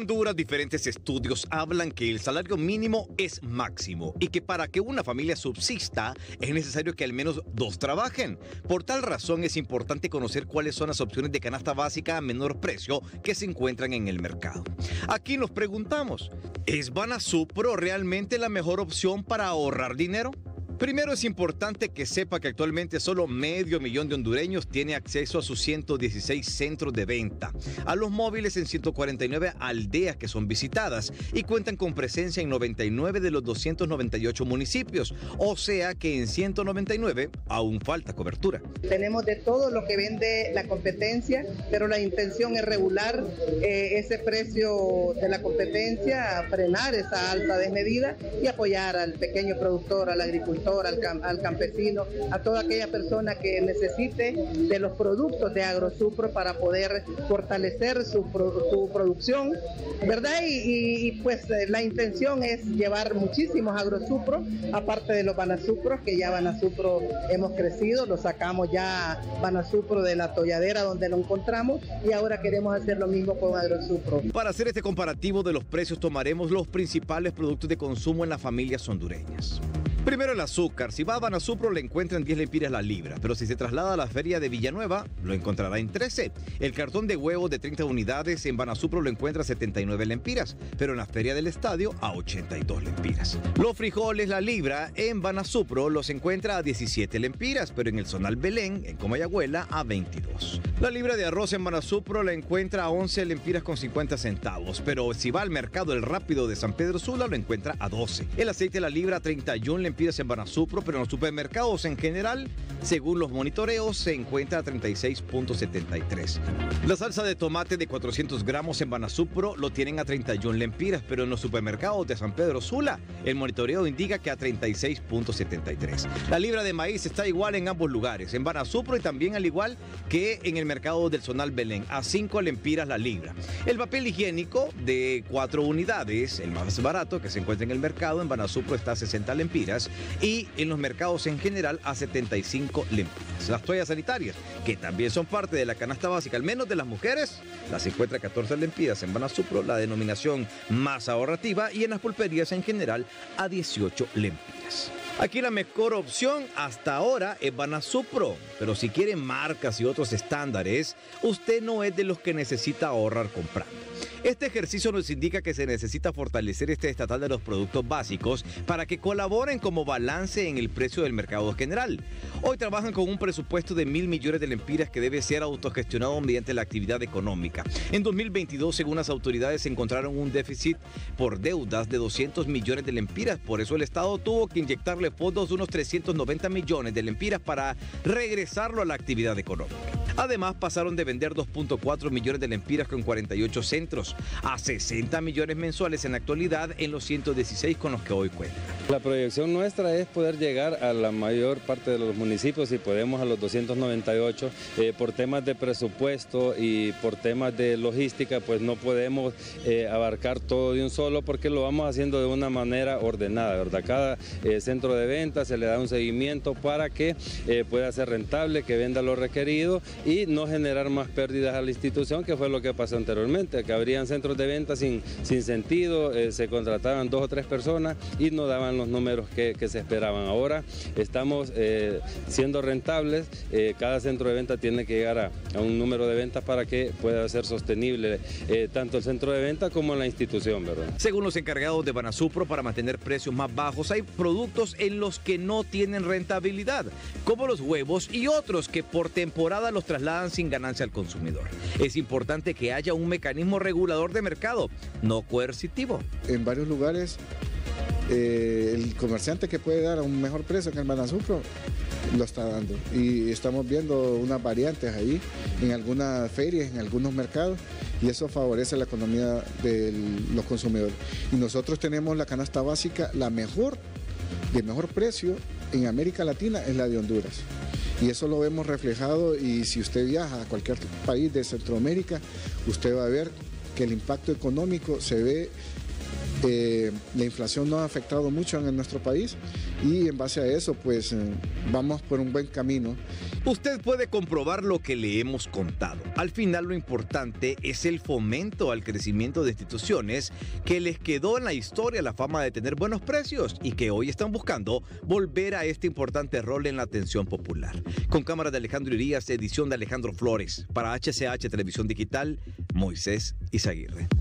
Honduras, diferentes estudios hablan que el salario mínimo es máximo y que para que una familia subsista es necesario que al menos dos trabajen. Por tal razón es importante conocer cuáles son las opciones de canasta básica a menor precio que se encuentran en el mercado. Aquí nos preguntamos, ¿es Banasupro realmente la mejor opción para ahorrar dinero? Primero es importante que sepa que actualmente solo medio millón de hondureños tiene acceso a sus 116 centros de venta, a los móviles en 149 aldeas que son visitadas y cuentan con presencia en 99 de los 298 municipios, o sea que en 199 aún falta cobertura. Tenemos de todo lo que vende la competencia, pero la intención es regular eh, ese precio de la competencia, frenar esa alta desmedida y apoyar al pequeño productor, al agricultor al, campesino, a toda aquella persona que necesite de los productos de AgroSupro para poder fortalecer su, producción, ¿verdad? Y, pues eh, la intención es llevar muchísimos AgroSupro, aparte de los Banasupros, que ya Banasupro hemos crecido, lo sacamos ya Banasupro de la tolladera donde lo encontramos y ahora queremos hacer lo mismo con AgroSupro. Para hacer este comparativo de los precios tomaremos los principales productos de consumo en las familias hondureñas. Primero el azúcar. Si va a Banasupro le encuentra en 10 lempiras la libra, pero si se traslada a la feria de Villanueva lo encontrará en 13. El cartón de huevo de 30 unidades en Banasupro lo encuentra a 79 lempiras, pero en la feria del estadio a 82 lempiras. Los frijoles, la libra, en Banasupro los encuentra a 17 lempiras, pero en el Zonal Belén, en Comayagüela, a 22. La libra de arroz en Banasupro la encuentra a 11 lempiras con 50 centavos, pero si va al mercado el rápido de San Pedro Sula lo encuentra a 12. El aceite la libra a 31 lempiras lempiras en Banasupro, pero en los supermercados en general, según los monitoreos, se encuentra a 36.73. La salsa de tomate de 400 gramos en Banasupro lo tienen a 31 lempiras, pero en los supermercados de San Pedro Sula, el monitoreo indica que a 36.73. La libra de maíz está igual en ambos lugares, en Banasupro y también al igual que en el mercado del Zonal Belén, a 5 lempiras la libra. El papel higiénico de 4 unidades, el más barato que se encuentra en el mercado, en Banasupro está a 60 lempiras y en los mercados en general a 75 lempiras. Las toallas sanitarias, que también son parte de la canasta básica, al menos de las mujeres, las encuentra a 14 lempiras en Banasupro, la denominación más ahorrativa, y en las pulperías en general a 18 lempiras. Aquí la mejor opción hasta ahora es Banasupro, pero si quiere marcas y otros estándares, usted no es de los que necesita ahorrar comprando. Este ejercicio nos indica que se necesita fortalecer este estatal de los productos básicos para que colaboren como balance en el precio del mercado general. Hoy trabajan con un presupuesto de mil millones de lempiras que debe ser autogestionado mediante la actividad económica. En 2022, según las autoridades, encontraron un déficit por deudas de 200 millones de lempiras. Por eso el Estado tuvo que inyectarle fondos de unos 390 millones de lempiras para regresarlo a la actividad económica. Además, pasaron de vender 2.4 millones de lempiras con 48 centros a 60 millones mensuales en la actualidad en los 116 con los que hoy cuentan. La proyección nuestra es poder llegar a la mayor parte de los municipios y podemos a los 298. Eh, por temas de presupuesto y por temas de logística, pues no podemos eh, abarcar todo de un solo porque lo vamos haciendo de una manera ordenada, ¿verdad? Cada eh, centro de venta se le da un seguimiento para que pueda ser rentable, que venda lo requerido y no generar más pérdidas a la institución, que fue lo que pasó anteriormente, que habrían centros de venta sin, sin sentido, se contrataban dos o tres personas y no daban los números que, se esperaban. Ahora estamos eh, siendo rentables, eh, cada centro de venta tiene que llegar a, un número de ventas para que pueda ser sostenible tanto el centro de venta como la institución. ¿verdad? Según los encargados de Banasupro, para mantener precios más bajos, hay productos en los que no tienen rentabilidad, como los huevos y otros que por temporada los trasladan sin ganancia al consumidor. Es importante que haya un mecanismo regulador de mercado, no coercitivo. En varios lugares, eh, el comerciante que puede dar un mejor precio que el Banasucro lo está dando. Y estamos viendo unas variantes ahí en algunas ferias, en algunos mercados, y eso favorece la economía de los consumidores. Y nosotros tenemos la canasta básica, la mejor, de mejor precio en América Latina, es la de Honduras. Y eso lo vemos reflejado y si usted viaja a cualquier país de Centroamérica, usted va a ver que el impacto económico se ve La inflación no ha afectado mucho en nuestro país y en base a eso pues eh, vamos por un buen camino. Usted puede comprobar lo que le hemos contado. Al final lo importante es el fomento al crecimiento de instituciones que les quedó en la historia la fama de tener buenos precios y que hoy están buscando volver a este importante rol en la atención popular. Con cámara de Alejandro Irías, edición de Alejandro Flores. Para HCH Televisión Digital, Moisés Izaguirre.